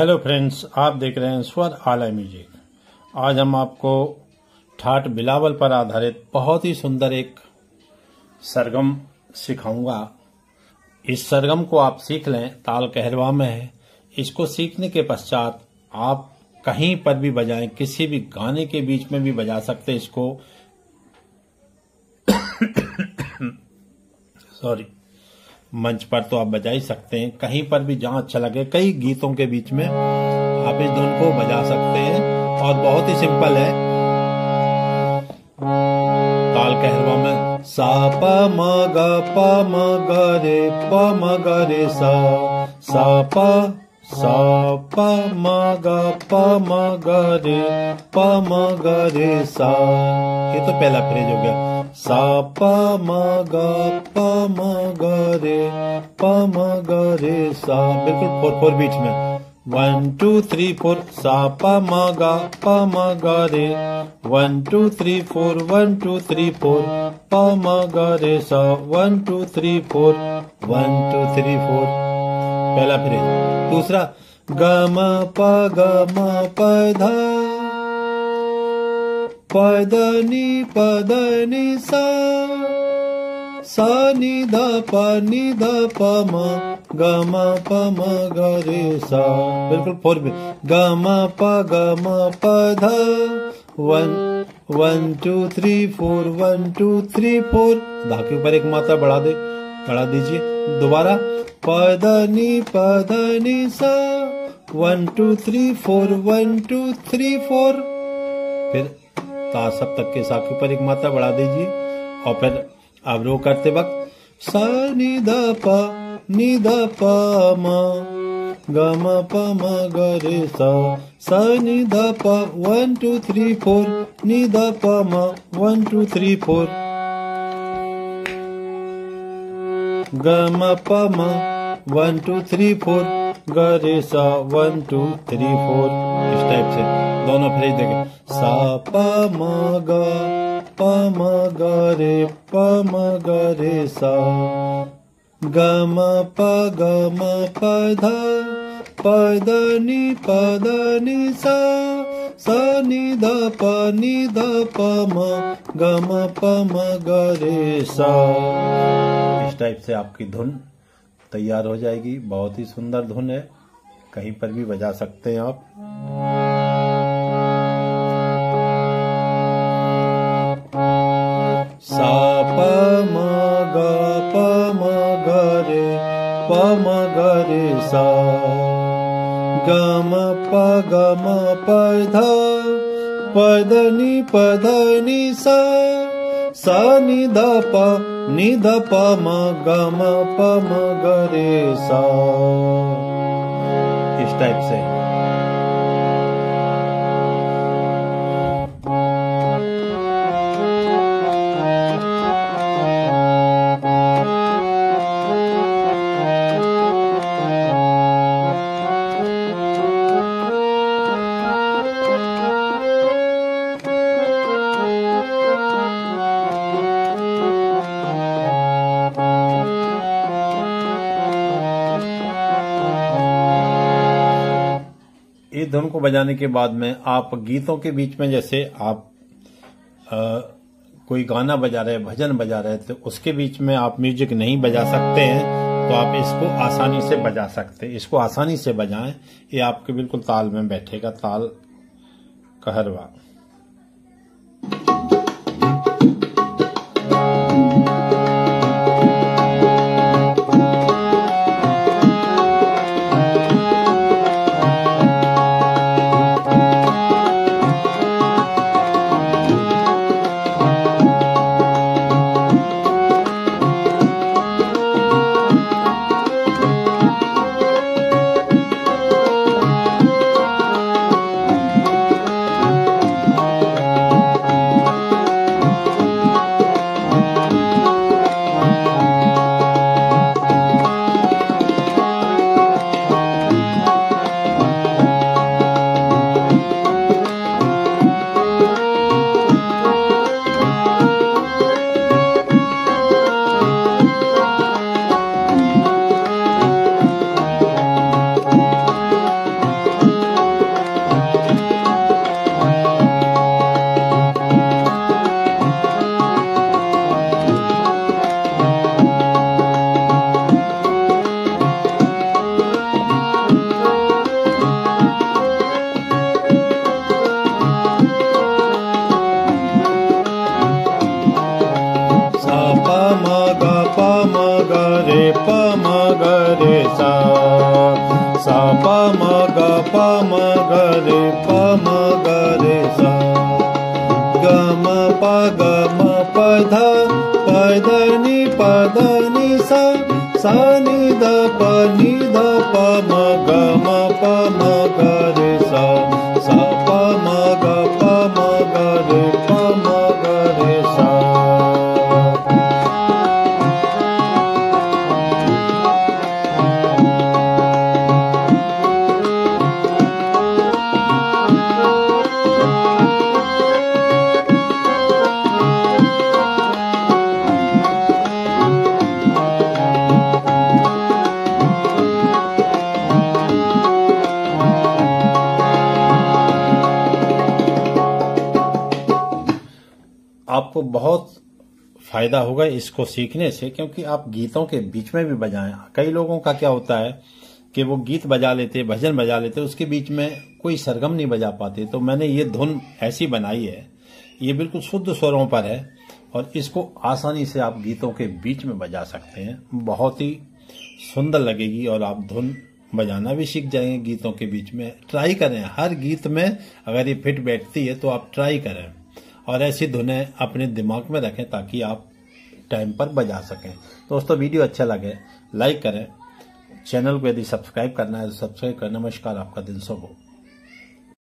Hello friends आप देख रहे हैं स्वर आला म्यूज़िक। आज हम आपको ठाट बिलावल पर आधारित बहुत ही सुंदर एक सरगम सिखाऊँगा। इस सरगम को आप सीख लें, ताल कहरवा में है। इसको सीखने के पश्चात आप कहीं पर भी बजाएँ, किसी भी गाने के बीच में भी बजा सकते इसको। सॉरी मंच पर तो आप बजा ही सकते हैं। कहीं पर भी जहाँ अच्छा लगे, कई गीतों के बीच में आप इस धुन को बजा सकते हैं। और बहुत ही सिंपल है। ताल कहरवा में, सा, प, म, ग, प, म, ग, रे, प, म, ग, रे, सा। सा, प सा प म ग प म ग रे प म ग रे सा। ये तो पहला फ्रेज हो गया। सा प म ग प म ग रे प म ग रे सा। बिल्कुल फोर फोर बीच में। वन टू थ्री फोर सा प म ग प म ग रे one two three four one two three four प म ग रे सा। One two three four one two three four पहला फ्रेज दूसरा ग म प ग म प, ध। पदनी पदनी सा। सा, नि, ध, प, नि, ध, प, म। ग म प, म, ग, रे, सा। बिल्कुल फोर में ग म प ग म प, ध। One one, two, three, four, one, two, three, four. धा के ऊपर एक मात्रा बढ़ा दे। बढ़ा दीजिए। दोबारा। पदनी पदनी सा। One two three four one two three four फिर ता सब तक के साथ ऊपर एक मात्रा बढ़ा दीजिए। और फिर अवरोह करते वक्त, सा, नि ध प, नि ध प, म। ग, म, प, म, ग, रे, सा। सा, नि ध प वन टू थ्री फोर नि ध प, म वन टू थ्री फोर ग म प म वन टू थ्री फोर ग रे सा वन टू थ्री फोर इस टाइप से। दोनों फ्रेज देखे सा, प, म, ग, प, म, ग, रे, प, म, ग, रे, सा। ग म प, ग, म, प, ध प द नि प द नि सा सा नि ध प नि प म ग म प म ग रे सा। इस टाइप से आपकी धुन तैयार हो जाएगी। बहुत ही सुंदर धुन है। कहीं पर भी बजा सकते हैं आप। सा, प, म, ग, प, म, ग, रे, प, म, ग, रे, सा। ग म प ग ध पधनि पधनि सा निध प निध प ग म परे सैप से। धुन को बजाने के बाद में आप गीतों के बीच में जैसे आप आ, कोई गाना बजा रहे भजन बजा रहे तो उसके बीच में आप म्यूज़िक नहीं बजा सकते हैं तो आप इसको आसानी से बजा सकते हैं। इसको आसानी से बजाएँ ये आपके बिल्कुल ताल में बैठेगा ताल कहरवा। गरे सा परे प मरे ग प ग प ध प पदानि पधनि सनि ध नि ध प म आपको बहुत फ़ायदा होगा इसको सीखने से, क्योंकि आप गीतों के बीच में भी बजाएँ। कई लोगों का क्या होता है कि वो गीत बजा लेते, भजन बजा लेते, उसके बीच में कोई सरगम नहीं बजा पाते। तो मैंने ये धुन ऐसी बनाई है, ये बिल्कुल शुद्ध स्वरों पर है, और इसको आसानी से आप गीतों के बीच में बजा सकते हैं। बहुत ही सुंदर लगेगी और आप धुन बजाना भी सीख जाएँगे गीतों के बीच में। ट्राई करें, हर गीत में अगर ये फिट बैठती है तो आप ट्राई करें। और ऐसी धुने अपने दिमाग में रखें ताकि आप टाइम पर बजा सकें। दोस्तों, वीडियो अच्छा लगे लाइक करें। चैनल को यदि सब्सक्राइब करना है तो सब्सक्राइब करें नमस्कार, आपका दिल शुभ